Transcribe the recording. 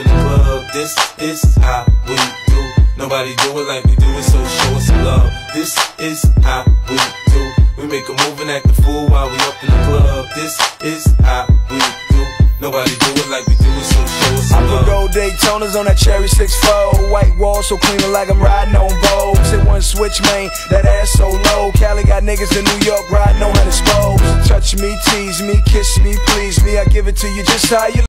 in the club. This is how we do. Nobody do it like we do it, so show us some love. This is how we do. We make a move and act a fool while we up in the club. This is how we do. Nobody do it like we do it, so show us I some put love. gold Daytonas on that cherry 6-4 White wall so clean like I'm riding on Vogue Hit one switch, man, that ass so low Cali got niggas in New York riding on to spokes Touch me, tease me, kiss me, please me I give it to you just how you